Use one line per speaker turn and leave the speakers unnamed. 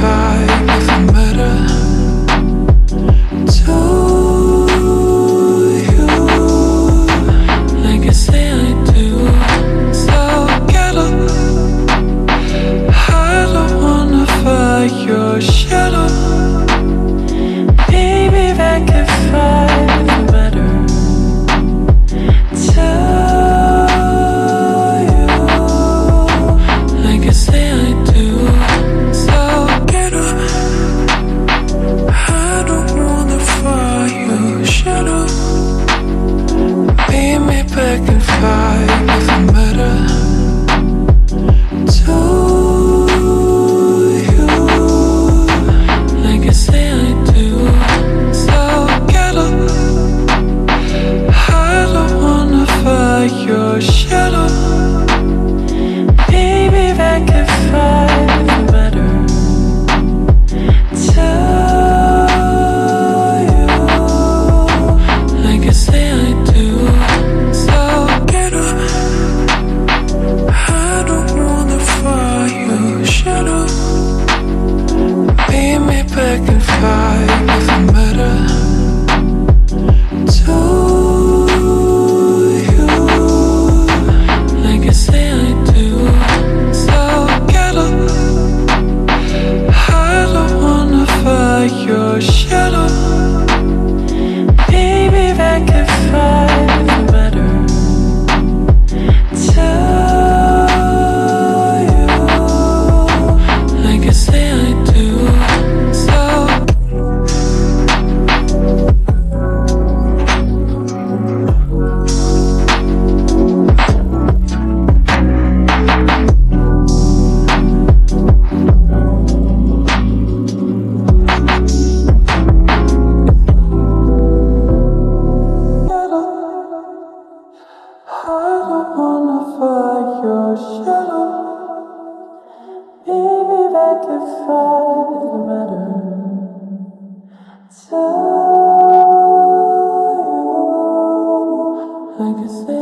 goodbye goodbye, nothing better. To I can fly Tell you like a thing.